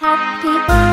Happy birthday.